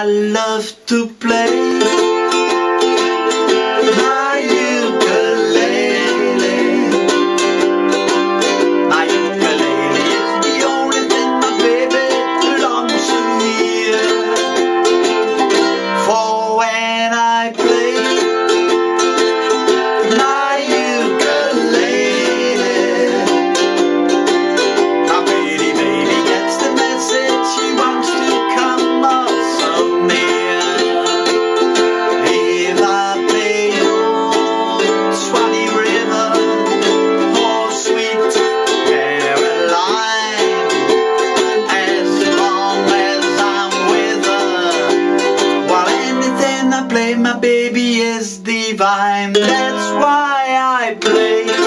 I love to play. play, my baby is divine. That's why I play.